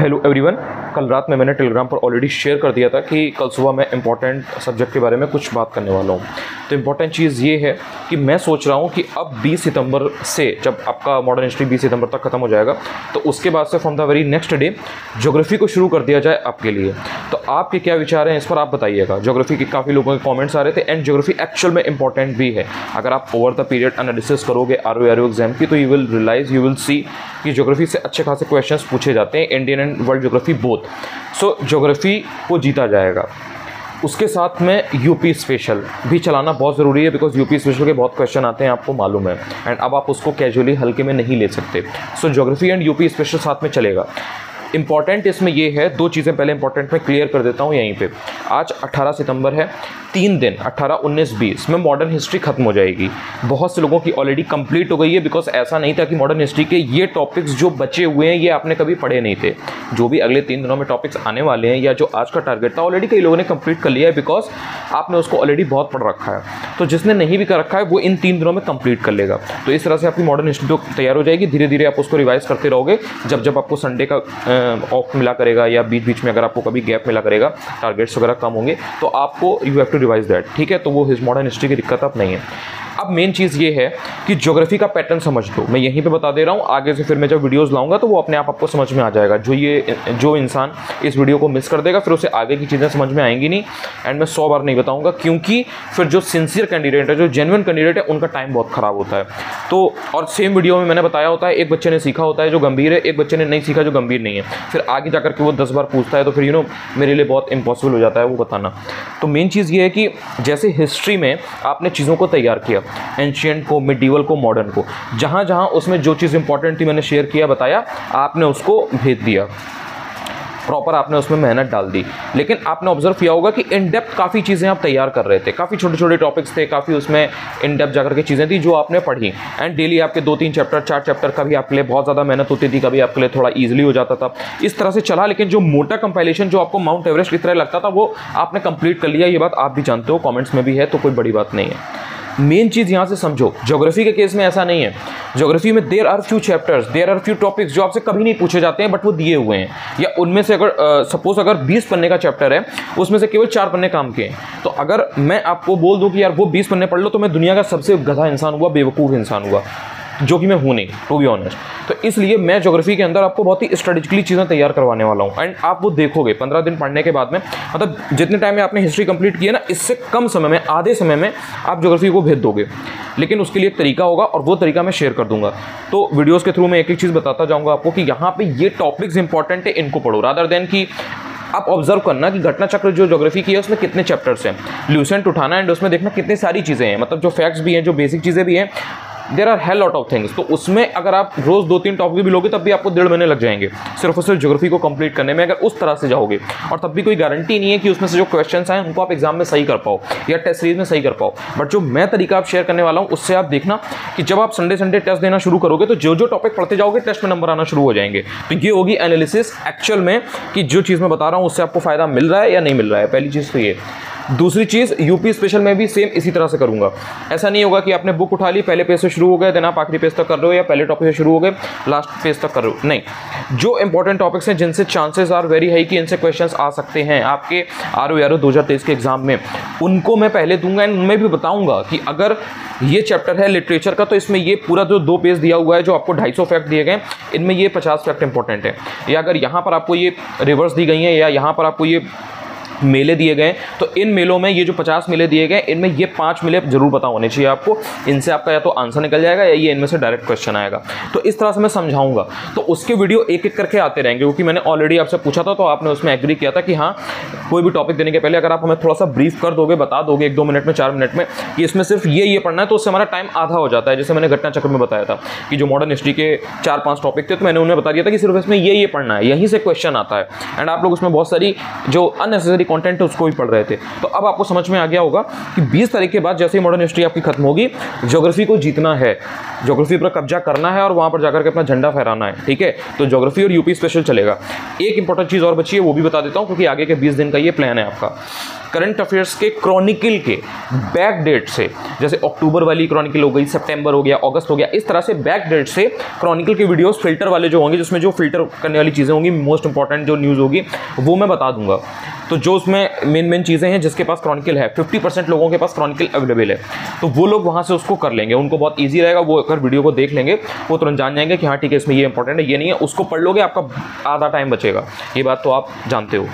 Hello everyone कल रात में मैंने टेलीग्राम पर ऑलरेडी शेयर कर दिया था कि कल सुबह मैं इंपॉर्टेंट सब्जेक्ट के बारे में कुछ बात करने वाला हूँ। तो इंपॉर्टेंट चीज़ ये है कि मैं सोच रहा हूँ कि अब 20 सितंबर से जब आपका मॉडर्न हिस्ट्री 20 सितंबर तक खत्म हो जाएगा तो उसके बाद से from the very next day geography को शुरू कर दिया जाए आपके लिए। तो आपके क्या विचार हैं इस पर आप बताइएगा। ज्योग्राफी के काफ़ी लोगों के कॉमेंट्स आ रहे थे एंड ज्योग्राफी एक्चुअल में इंपॉर्टेंट भी है। अगर आप ओवर द पीरियड एनालिसिस करोगे आर ओ एग्ज़ाम की तो you will realise you will see कि ज्योग्राफी से अच्छे खासे क्वेश्चंस पूछे जाते हैं। Indian and world geography both so geography को जीता जाएगा। उसके साथ में यूपी स्पेशल भी चलाना बहुत ज़रूरी है बिकॉज़ यूपी स्पेशल के बहुत क्वेश्चन आते हैं, आपको मालूम है। एंड अब आप उसको कैजुअली हल्के में नहीं ले सकते। So geography and UP special साथ में चलेगा। इंपॉर्टेंट इसमें ये है दो चीज़ें पहले इंपॉर्टेंट मैं क्लियर कर देता हूँ यहीं पे। आज 18 सितंबर है तीन दिन 18, 19, 20 में मॉडर्न हिस्ट्री खत्म हो जाएगी। बहुत से लोगों की ऑलरेडी कंप्लीट हो गई है बिकॉज़ ऐसा नहीं था कि मॉडर्न हिस्ट्री के ये टॉपिक्स जो बचे हुए हैं ये आपने कभी पढ़े नहीं थे। जो भी अगले तीन दिनों में टॉपिक्स आने वाले हैं या जो आज का टारगेट था ऑलरेडी कई लोगों ने कंप्लीट कर लिया है बिकॉज़ आपने उसको ऑलरेडी बहुत पढ़ रखा है। तो जिसने नहीं भी कर रखा है वो इन तीन दिनों में कंप्लीट कर लेगा। तो इस तरह से आपकी मॉडर्न हिस्ट्री तो तैयार हो जाएगी धीरे धीरे आप उसको रिवाइज करते रहोगे जब जब आपको संडे का ऑफ़ मिला करेगा या बीच बीच में अगर आपको कभी गैप मिला करेगा टारगेट्स वगैरह कम होंगे तो आपको you have to revise that ठीक है? तो वो हिज मॉडर्न हिस्ट्री की दिक्कत अब नहीं है। अब मेन चीज़ ये है कि ज्योग्राफी का पैटर्न समझ लो। मैं यहीं पे बता दे रहा हूँ, आगे से फिर मैं जब वीडियोस लाऊँगा तो वो अपने आप आपको समझ में आ जाएगा। जो ये, जो इंसान इस वीडियो को मिस कर देगा, फिर उसे आगे की चीज़ें समझ में आएँगी नहीं। एंड मैं सौ बार नहीं बताऊँगा, क्योंकि फिर जो सिंसियर कैंडिडेट है, जो जेनवन कैंडिडेट है, उनका टाइम बहुत ख़राब होता है। तो और सेम वीडियो में मैंने बताया होता है, एक बच्चे ने सीखा होता है जो गंभीर है, एक बच्चे ने नहीं सीखा जो गंभीर नहीं है। फिर आगे जाकर के वो दस बार पूछता है तो फिर यू नो मेरे लिए बहुत इम्पॉसिबल हो जाता है वो बताना। तो मेन चीज़ ये है कि जैसे हिस्ट्री में आपने चीज़ों को तैयार किया एंशियंट को मिडिवल को मॉडर्न को जहाँ जहाँ उसमें जो चीज़ इंपॉर्टेंट थी मैंने शेयर किया, बताया, आपने उसको भेज दिया। प्रॉपर आपने उसमें मेहनत डाल दी। लेकिन आपने ऑब्ज़र्व किया होगा कि इन डेप्थ काफ़ी चीज़ें आप तैयार कर रहे थे। काफ़ी छोटे छोटे टॉपिक्स थे, काफ़ी उसमें इन डेप्थ जाकर के चीज़ें थी जो आपने पढ़ी। एंड डेली आपके दो तीन चैप्टर चार चैप्टर का भी आपके लिए बहुत ज़्यादा मेहनत होती थी, कभी आपके लिए थोड़ा ईजिली हो जाता था। इस तरह से चला, लेकिन जो मोटा कंपाइलेशन जो आपको माउंट एवरेस्ट की तरह लगता था, वो आपने कंप्लीट कर लिया। ये बात आप भी जानते हो कॉमेंट्स में भी है तो कोई बड़ी बात नहीं है। मेन चीज़ यहाँ से समझो ज्योग्राफी के केस में ऐसा नहीं है। ज्योग्राफी में there are few chapters there are few topics जो आपसे कभी नहीं पूछे जाते हैं बट वो दिए हुए हैं। या उनमें से अगर सपोज़ अगर 20 पन्ने का चैप्टर है, उसमें से केवल चार पन्ने काम के हैं। तो अगर मैं आपको बोल दूँ कि यार वो बीस पन्ने पढ़ लो तो मैं दुनिया का सबसे गधा इंसान हुआ, बेवकूफ़ इंसान हुआ। जो कि मैं हूँ नहीं टू बी ऑनेस्ट तो इसलिए मैं ज्योग्राफी के अंदर आपको बहुत ही स्ट्रेटेजिकली चीज़ें तैयार करवाने वाला हूँ। एंड आप वो देखोगे, पंद्रह दिन पढ़ने के बाद में मतलब जितने टाइम में आपने हिस्ट्री कंप्लीट की है ना, इससे कम समय में, आधे समय में आप ज्योग्राफी को भेज दोगे। लेकिन उसके लिए एक तरीका होगा और वो तरीका मैं शेयर कर दूँगा। तो वीडियोज़ के थ्रू मैं एक एक चीज़ बताता जाऊँगा आपको कि यहाँ पर ये टॉपिक्स इंपॉर्टेंट है, इनको पढ़ो। रादर देन की आप ऑब्ज़र्व करना कि घटना चक्र जो ज्योग्राफी की है, उसमें कितने चैप्टर्स हैं। ल्यूसेंट उठाना एंड उसमें देखना कितनी सारी चीज़ें हैं। मतलब जो फैक्ट्स भी हैं, जो बेसिक चीज़ें भी हैं there are hell lot of things तो उसमें अगर आप रोज दो तीन टॉपिक भी लोगे तब भी आपको डेढ़ महीने लग जाएँगे। सिर्फ़ और सिर्फ़ ज्योग्राफी को कंप्लीट करने में अगर उस तरह से जाओगे, और तब भी कोई गारंटी नहीं है कि उसमें से जो क्वेश्चन आए, उनको आप एग्ज़ाम में सही कर पाओ, या टेस्ट सीरीज़ में सही कर पाओ। बट जो मैं तरीका आप शेयर करने वाला हूँ, उससे आप देखना कि जब आप संडे संडे टेस्ट देना शुरू करोगे तो जो जो टॉपिक पढ़ते जाओगे टेस्ट में नंबर आना शुरू हो जाएँगे। तो ये होगी एनालिसिस एक्चुअल में कि जो चीज़ मैं बता रहा हूँ, उससे आपको फ़ायदा मिल रहा है या नहीं मिल रहा है। पहली चीज़ तो ये। दूसरी चीज़ यूपी स्पेशल में भी सेम इसी तरह से करूँगा। ऐसा नहीं होगा कि आपने बुक उठा ली, पहले पेज से शुरू हो गए देन आप आखिरी पेज तक कर रहे हो या पहले टॉपिक से शुरू हो गए लास्ट पेज तक कर रहे हो। नहीं। जो इंपॉर्टेंट टॉपिक्स हैं, जिनसे चांसेस आर वेरी हाई कि इनसे क्वेश्चन आ सकते हैं। आपके आर ओ आर ओ दो हज़ार तेईस के एग्ज़ाम में। उनको मैं पहले दूँगा एंड उनमें भी बताऊँगा कि अगर ये चैप्टर है लिटरेचर का तो इसमें ये पूरा जो दो पेज दिया हुआ है, जो आपको ढाई सौ फैक्ट दिए गए इनमें ये पचास फैक्ट इंपॉर्टेंट है। या अगर यहाँ पर आपको ये रिवर्स दी गई है, या यहाँ पर आपको ये मेले दिए गए तो इन मेलों में ये जो पचास मेले दिए गए इनमें ये पाँच मेले ज़रूर पता होने चाहिए आपको। इनसे आपका या तो आंसर निकल जाएगा या ये इनमें से डायरेक्ट क्वेश्चन आएगा। तो इस तरह से मैं समझाऊँगा। तो उसके वीडियो एक एक करके आते रहेंगे, क्योंकि मैंने ऑलरेडी आपसे पूछा था तो आपने उसमें एग्री किया था कि हाँ कोई भी टॉपिक देने के पहले अगर आप हमें थोड़ा सा ब्रीफ कर दोगे, बता दोगे एक दो मिनट में, चार मिनट में, कि इसमें सिर्फ़ ये ये पढ़ना है तो उससे हमारा टाइम आधा हो जाता है। जैसे मैंने घटना चक्र में बताया था कि जो मॉडर्न हिस्ट्री के चार पाँच टॉपिक थे तो मैंने उन्हें बता दिया था कि सिर्फ़ इसमें ये ये पढ़ना है, यहीं से क्वेश्चन आता है। एंड आप लोग उसमें बहुत सारी जो अननेसेसरी कॉन्टेंट है, उसको भी पढ़ रहे थे। तो अब आपको समझ में आ गया होगा कि 20 तारीख के बाद जैसे ही मॉडर्न हिस्ट्री आपकी खत्म होगी ज्योग्राफी को जीतना है। ज्योग्राफी पर कब्जा करना है और वहाँ पर जाकर के अपना झंडा फहराना है, ठीक है? तो ज्योग्राफी और यूपी स्पेशल चलेगा। एक इंपॉर्टेंट चीज़ और बची है, वो भी बता देता हूँ, क्योंकि आगे के बीस दिन का ये प्लान है आपका। करंट अफेयर्स के क्रॉनिकल के बैक डेट से, जैसे अक्टूबर वाली क्रॉनिकल हो गई, सितंबर हो गया, अगस्त हो गया, इस तरह से बैक डेट से क्रॉनिकल के वीडियोस फ़िल्टर वाले जो होंगे, जिसमें जो फ़िल्टर करने वाली चीज़ें होंगी मोस्ट इंपॉर्टेंट जो न्यूज़ होगी, वो मैं बता दूँगा। तो जो उसमें मेन मेन चीज़ें हैं, जिसके पास क्रॉनिकल है फिफ्टी परसेंट लोगों के पास क्रॉनिकल अवेलेबल है। तो वो लोग वहाँ से उसको कर लेंगे, उनको बहुत ईजी रहेगा, वो अगर वीडियो को देख लेंगे, वो तुरंत जान जाएँगे कि हाँ ठीक है, इसमें ये इंपॉर्टेंट है, ये नहीं है, उसको पढ़ लोगे, आपका आधा टाइम बचेगा। ये बात तो आप जानते हो।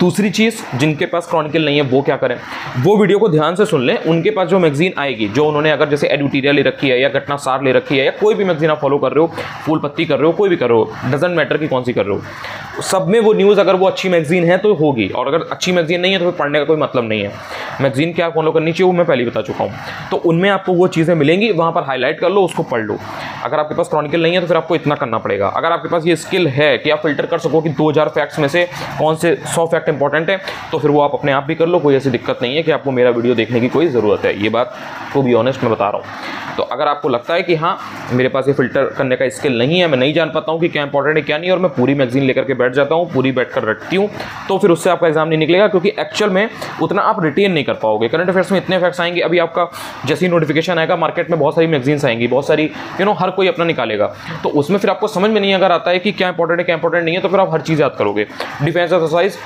दूसरी चीज़, जिनके पास क्रॉनिकल नहीं है, वो क्या करें? वो वीडियो को ध्यान से सुन लें। उनके पास जो मैगजीन आएगी, जो उन्होंने अगर जैसे एडिटोरियल ले रखी है या घटना सार ले रखी है या कोई भी मैगजीन आप फॉलो कर रहे हो फूल पत्ती कर रहे हो, कोई भी कर रहे हो डजेंट मैटर कि कौन सी कर रहे हो। सब में वो न्यूज़ अगर वो अच्छी मैगजीन है तो होगी, और अगर अच्छी मैगजीन नहीं है तो फिर पढ़ने का कोई मतलब नहीं है। मैगजीन क्या फॉलो करनी चाहिए, वो मैं पहले बता चुका हूँ। तो उनमें आपको वो चीज़ें मिलेंगी, वहाँ पर हाईलाइट कर लो, उसको पढ़ लो। अगर आपके पास क्रॉनिकल नहीं है तो फिर आपको इतना करना पड़ेगा। अगर आपके पास ये स्किल है कि आप फ़िल्टर कर सको कि दो फैक्ट्स में से कौन से सौ फैक्ट इंपॉर्टेंट है तो फिर वो आप अपने आप भी कर लो, कोई ऐसी दिक्कत नहीं है कि आपको मेरा वीडियो देखने की कोई ज़रूरत है। ये बात को भी ऑनेस्ट मैं बता रहा हूँ। तो अगर आपको लगता है कि हाँ मेरे पास ये फ़िल्टर करने का स्किल नहीं है, मैं नहीं जान पाता हूँ कि क्या इंपॉर्टेंट है, क्या नहीं, और मैं पूरी मैगजीन लेकर के बैठ जाता हूँ, पूरी बैठ कर रखती हूँ तो फिर उससे आपका एग्ज़ाम नहीं निकलेगा, क्योंकि एक्चुअल में उतना आप रिटेन नहीं कर पाओगे। करंट अफेयर्स में इतने फैक्ट्स आएँगे, अभी आपका जैसी नोटिफिकेशन आएगा मार्केट में बहुत सारी मैगजीन्स आएँगी, बहुत सारी यू नो हर कोई अपना निकालेगा। तो उसमें फिर आपको समझ में नहीं अगर आता है कि क्या इंपॉर्टेंट है, क्या इंपॉर्टेंट नहीं है तो फिर आप हर चीज़ याद करोगे। डिफेंस एक्सरसाइज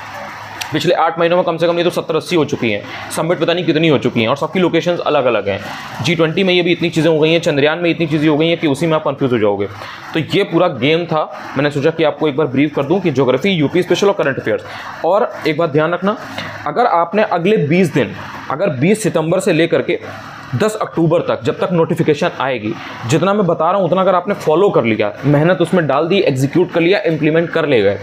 पिछले आठ महीनों में कम से कम ये तो सत्तर अस्सी हो चुकी हैं। सबमिट पता नहीं कितनी हो चुकी हैं और सबकी लोकेशन अलग अलग हैं। जी ट्वेंटी में ये भी इतनी चीज़ें हो गई हैं, चंद्रयान में इतनी चीज़ें हो गई हैं कि उसी में आप कन्फ्यूज़ हो जाओगे। तो ये पूरा गेम था। मैंने सोचा कि आपको एक बार ब्रीफ कर दूँ कि जोग्राफी यूपी स्पेशल और करंट अफेयर्स और एक बात ध्यान रखना, अगर आपने अगले बीस दिन, अगर बीस सितंबर से लेकर के 10 अक्टूबर तक, जब तक नोटिफिकेशन आएगी। जितना मैं बता रहा हूँ, उतना अगर आपने फॉलो कर लिया, मेहनत उसमें डाल दी एग्जीक्यूट कर लिया इम्प्लीमेंट कर ले गए।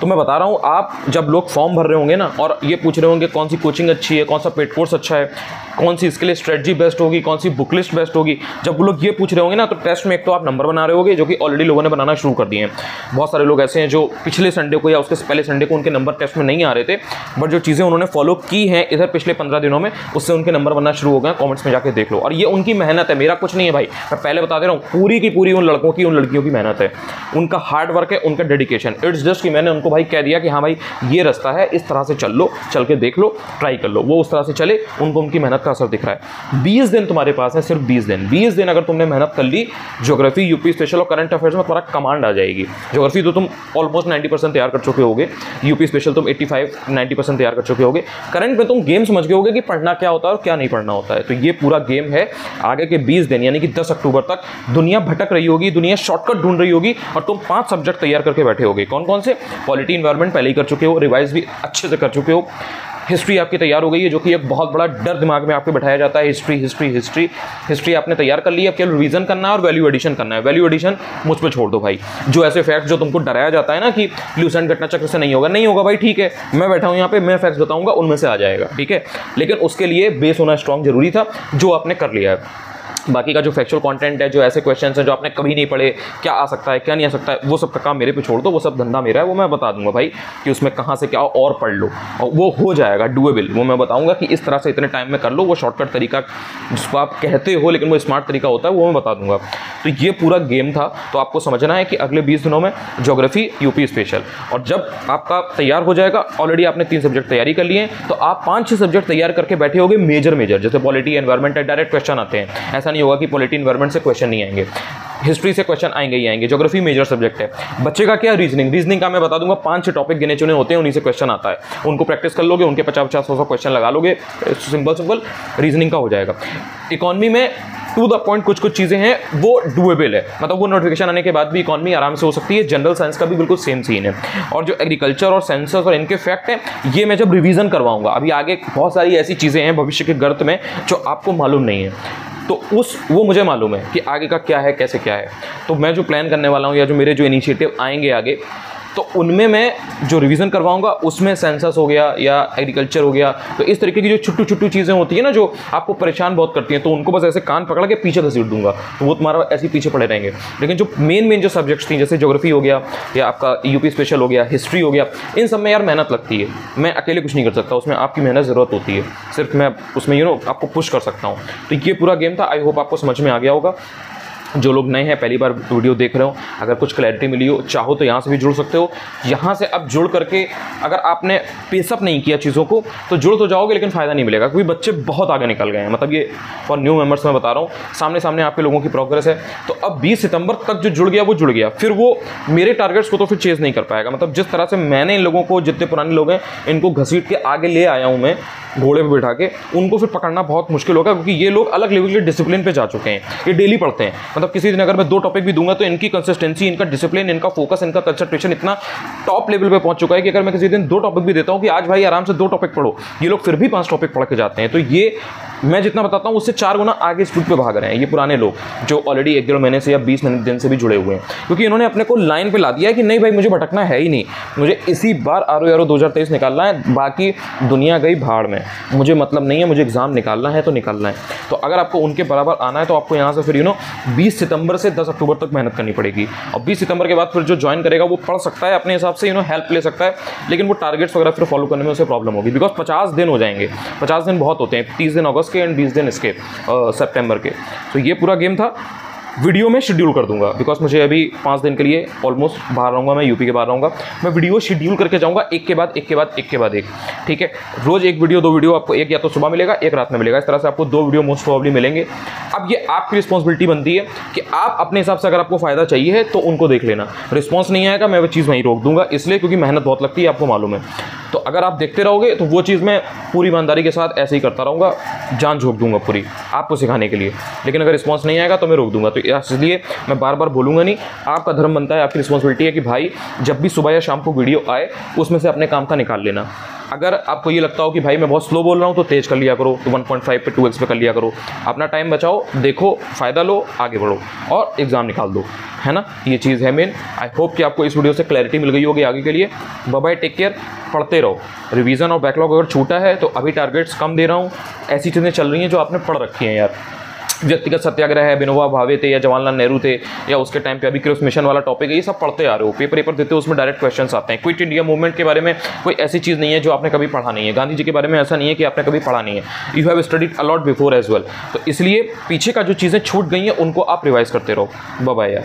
तो मैं बता रहा हूँ, आप जब लोग फॉर्म भर रहे होंगे ना, और ये पूछ रहे होंगे कौन सी कोचिंग अच्छी है, कौन सा पेड कोर्स अच्छा है कौन सी इसके लिए स्ट्रेटजी बेस्ट होगी, कौन सी बुक लिस्ट बेस्ट होगी? जब वो लोग ये पूछ रहे होंगे ना तो टेस्ट में एक तो आप नंबर बना रहे होगे, जो कि ऑलरेडी लोगों ने बनाना शुरू कर दिए हैं। बहुत सारे लोग ऐसे हैं जो पिछले संडे को या उसके पहले संडे को उनके नंबर टेस्ट में नहीं आ रहे थे बट जो चीज़ें उन्होंने फॉलो की हैं इधर पिछले पंद्रह दिनों में, उससे उनके नंबर बनना शुरू हो गए कॉमेंट्स में जाकर देख लो। और ये उनकी मेहनत है, मेरा कुछ नहीं है भाई। मैं पहले बता दे रहा हूँ, पूरी की पूरी उन लड़कों की, उन लड़कियों की मेहनत है। उनका हार्ड वर्क है, उनका डेडिकेशन इट्स जस्ट कि मैंने उनको भाई कह दिया कि हाँ भाई, ये रास्ता है, इस तरह से चल लो, चल के देख लो ट्राई कर लो। वो उस तरह से चले, उनको उनकी मेहनत का असर दिख रहा है। बीस दिन तुम्हारे पास है, सिर्फ़ बीस दिन। बीस दिन अगर तुमने मेहनत कर ली ज्योग्राफी यूपी स्पेशल और करंट अफेयर्स में तुम्हारा कमांड आ जाएगी। ज्योग्राफी तो तुम ऑलमोस्ट नाइन्टी परसेंट तैयार कर चुके होगे। यूपी स्पेशल तुम एट्टी फाइव नाइन्टी परसेंट तैयार कर चुके होगे। करंट में तुम गेम समझ गए होगे कि पढ़ना क्या होता है और क्या नहीं पढ़ना होता है। तो ये पूरा गेम है आगे के बीस दिन, यानी कि दस अक्टूबर तक। दुनिया भटक रही होगी, दुनिया शॉर्टकट ढूंढ रही होगी और तुम पाँच सब्जेक्ट तैयार करके बैठे होगे। कौन कौन से? पॉलिटी इन्वायरमेंट पहले ही कर चुके हो रिवाइज भी अच्छे से कर चुके हो। हिस्ट्री आपकी तैयार हो गई है, जो कि एक बहुत बड़ा डर दिमाग में आपके बैठाया जाता है, हिस्ट्री हिस्ट्री हिस्ट्री। हिस्ट्री आपने तैयार कर ली है केवल रिवीजन करना है और वैल्यू एडिशन करना है। वैल्यू एडिशन मुझ पर छोड़ दो भाई। जो ऐसे फैक्ट्स जो तुमको डराया जाता है ना कि लूसेंट घटना चक्र से नहीं होगा नहीं होगा भाई, ठीक है। मैं बैठा हूँ यहाँ पे, मैं फैक्ट्स बताऊँगा, उनमें से आ जाएगा, ठीक है। लेकिन उसके लिए बेस होना स्ट्रॉन्ग ज़रूरी था, जो आपने कर लिया है। बाकी का जो फैक्चुअल कंटेंट है, जो ऐसे क्वेश्चन हैं, जो आपने कभी नहीं पढ़े, क्या आ सकता है, क्या नहीं आ सकता है, वो सब का काम मेरे पे छोड़ दो, वो सब धंधा मेरा है, वो मैं बता दूँगा भाई कि उसमें कहाँ से क्या और पढ़ लो। और वो हो जाएगा डुएबल वो मैं बताऊँगा कि इस तरह से इतने टाइम में कर लो, वो शॉर्टकट तरीका जिसको आप कहते हो, लेकिन वो स्मार्ट तरीका होता है, वो मैं बता दूँगा। तो ये पूरा गेम था तो आपको समझना है कि अगले बीस दिनों में जोग्राफी यूपी स्पेशल और जब आपका तैयार हो जाएगा ऑलरेडी आपने तीन सब्जेक्ट तैयारी कर लिए तो आप पाँच छः सब्जेक्ट तैयार करके बैठे होगे मेजर मेजर जैसे पॉलिटी एनवायरमेंट है डायरेक्ट क्वेश्चन आते हैं। ऐसा नहीं होगा कि पॉलिटी इन्वायरमेंट से क्वेश्चन नहीं आएँगे। हिस्ट्री से क्वेश्चन आएँगे ही आएँगे। जोग्राफी मेजर सब्जेक्ट है। बच्चे का क्या रीजनिंग रीजनिंग का मैं बता दूँगा, पाँच छह टॉपिक गिने चुने होते हैं, उन्हीं से क्वेश्चन आता है। उनको प्रैक्टिस कर लोगे, उनके पचास पचास सौ सौ क्वेश्चन लगा लोगे। सिंपल सिंपल रीजनिंग का हो जाएगा। इकोनॉमी में टू द पॉइंट कुछ कुछ चीज़ें हैं, वो डुएबल है। मतलब वो नोटिफिकेशन आने के बाद भी इकॉनमी आराम से हो सकती है जनरल साइंस का भी बिल्कुल सेम सीन है। और जो एग्रीकल्चर और सेंसस और इनके फैक्ट हैं, ये मैं जब रिवीजन करवाऊँगा, अभी आगे बहुत सारी ऐसी चीज़ें हैं भविष्य के गर्त में जो आपको मालूम नहीं है। तो उस, वो मुझे मालूम है कि आगे का क्या है, कैसे क्या है। तो मैं जो प्लान करने वाला हूँ या जो मेरे जो इनिशिएटिव आएँगे आगे तो उनमें मैं जो रिवीजन करवाऊँगा, उसमें सेंसस हो गया या एग्रीकल्चर हो गया तो इस तरीके की जो छुट्टू छुट्टू चीज़ें होती है ना, जो आपको परेशान बहुत करती हैं तो उनको बस ऐसे कान पकड़ के पीछे घसीट दूँगा तो वो तुम्हारा ऐसे पीछे पड़े रहेंगे। लेकिन जो मेन मेन जो सब्जेक्ट्स थी, जैसे जोग्राफी हो गया, या आपका यूपी स्पेशल हो गया हिस्ट्री हो गया, इन सब में यार मेहनत लगती है। मैं अकेले कुछ नहीं कर सकता, उसमें आपकी मेहनत ज़रूरत होती है। सिर्फ़ मैं उसमें यू नो आपको पुश कर सकता हूँ। तो ये पूरा गेम था आई होप आपको समझ में आ गया होगा। जो लोग नए हैं, पहली बार वीडियो देख रहे हो, अगर कुछ क्लैरिटी मिली हो, चाहो तो यहाँ से भी जुड़ सकते हो। यहाँ से अब जुड़ करके अगर आपने पेसअप नहीं किया चीज़ों को तो जुड़ तो जाओगे, लेकिन फ़ायदा नहीं मिलेगा, क्योंकि बच्चे बहुत आगे निकल गए हैं। मतलब ये फॉर न्यू मेंबर्स मैं बता रहा हूँ सामने सामने आपके लोगों की प्रोग्रेस है। तो अब बीस सितंबर तक जो जुड़ गया, वो जुड़ गया। फिर वो मेरे टारगेट्स को तो फिर चेज़ नहीं कर पाएगा। मतलब जिस तरह से मैंने इन लोगों को, जितने पुराने लोग हैं, इनको घसीट के आगे ले आया हूँ मैं, घोड़े पर बैठा के, उनको फिर पकड़ना बहुत मुश्किल होगा, क्योंकि ये लोग अलग लेवल के डिसिप्लिन पे जा चुके हैं। ये डेली पढ़ते हैं। मतलब किसी दिन अगर मैं दो टॉपिक भी दूँगा तो इनकी कंसिस्टेंसी इनका डिसिप्लिन इनका फोकस इनका कंसंट्रेशन इतना टॉप लेवल पर पहुँच चुका है कि अगर मैं किसी दिन दो टॉपिक भी देता हूँ कि आज भाई आराम से दो टॉपिक पढ़ो, ये लोग फिर भी पाँच टॉपिक पढ़ के जाते हैं। तो ये मैं जितना बताता हूँ, उससे चार गुना आगे स्पीड पे भाग रहे हैं, ये पुराने लोग, जो ऑलरेडी एक डेढ़ महीने से या बीस महीने दिन से भी जुड़े हुए हैं। क्योंकि इन्होंने अपने को लाइन पे ला दिया है कि नहीं भाई, मुझे भटकना है ही नहीं। मुझे इसी बार आर ओ दो निकालना है, बाकी दुनिया गई भाड़ में। मुझे मतलब नहीं है, मुझे एग्ज़ाम निकालना है तो निकालना है। तो अगर आपको उनके बराबर आना है तो आपको यहाँ से फिर यू नो बीस सितंबर से दस अक्टूबर तक मेहनत करनी पड़ेगी। और बीस सितंबर के बाद फिर जो ज्वाइन करेगा, वो पढ़ सकता है, अपने हिसाब से यू नो हेल्प ले सकता है। लेकिन वो टारगेट्स वगैरह फिर फॉलो करने में उसे प्रॉब्लम होगी। बिकॉज़ पचास दिन हो जाएँगे। पचास दिन बहुत होते हैं। तीस दिन अगस्त के एंड बीस दिन इसके सितंबर के। तो ये पूरा गेम था। वीडियो में शेड्यूल कर दूँगा बिकॉज़ मुझे अभी पाँच दिन के लिए ऑलमोस्ट बाहर रहूँगा, मैं यूपी के बाहर रहूँगा। मैं वीडियो शेड्यूल करके जाऊँगा, एक के बाद, एक के बाद, एक के बाद एक, ठीक है? रोज़ एक वीडियो, दो वीडियो आपको, एक या तो सुबह मिलेगा, एक रात में मिलेगा। इस तरह से आपको दो वीडियो मोस्ट प्रॉब्ली मिलेंगे। अब ये आपकी रिस्पॉन्सिबिलिटी बनती है कि आप अपने हिसाब से अगर आपको फ़ायदा चाहिए है तो उनको देख लेना। रिस्पॉन्स नहीं आएगा, मैं वो चीज़ वहीं रोक दूँगा, इसलिए क्योंकि मेहनत बहुत लगती है आपको मालूम है। तो अगर आप देखते रहोगे तो वो चीज़ मैं पूरी ईमानदारी के साथ ऐसे ही करता रहूँगा, जान झोंक दूँगा पूरी, आपको सिखाने के लिए। लेकिन अगर रिस्पॉन्स नहीं आएगा तो मैं रोक दूँगा। तो इसलिए मैं बार बार बोलूँगा नहीं। आपका धर्म बनता है, आपकी रिस्पॉन्सिबिलिटी है कि भाई, जब भी सुबह या शाम को वीडियो आए, उसमें से अपने काम का निकाल लेना। अगर आपको ये लगता हो कि भाई, मैं बहुत स्लो बोल रहा हूँ तो तेज़ कर लिया करो तो 1.5 पे 2x पे कर लिया करो। अपना टाइम बचाओ, देखो, फ़ायदा लो, आगे बढ़ो और एग्ज़ाम निकाल दो। है ना? ये चीज़ है मेन आई होप कि आपको इस वीडियो से क्लैरिटी मिल गई होगी आगे के लिए। बाय टेक केयर पढ़ते रहो। रिवीजन और बैकलॉग अगर छूटा है तो अभी टारगेट्स कम दे रहा हूँ। ऐसी चीज़ें चल रही हैं जो आपने पढ़ रखी हैं यार। व्यक्तिगत सत्याग्रह है विनोबा भावे थे या जवाहरलाल नेहरू थे या उसके टाइम पे अभी क्रिस मिशन वाला टॉपिक है, ये सब पढ़ते आ रहे हो। पेपर पेपर देते हो, उसमें डायरेक्ट क्वेश्चन आते हैं। क्विट इंडिया मूवमेंट के बारे में कोई ऐसी चीज़ नहीं है जो आपने कभी पढ़ा नहीं है। गांधी जी के बारे में ऐसा नहीं है कि आपने कभी पढ़ा नहीं है। You have studied a lot before as well तो इसलिए पीछे का जो चीज़ें छूट गई हैं, उनको आप रिवाइज करते रहो। बाय यार।